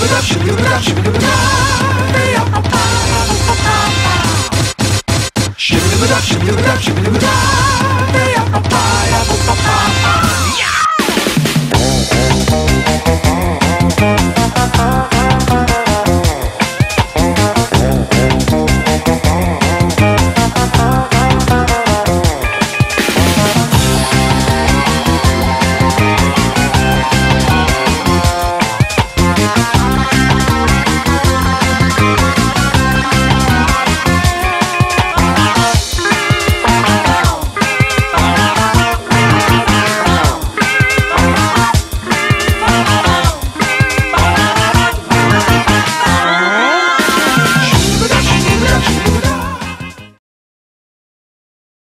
Shimmy the duck, shimmy the duck, shimmy the duck.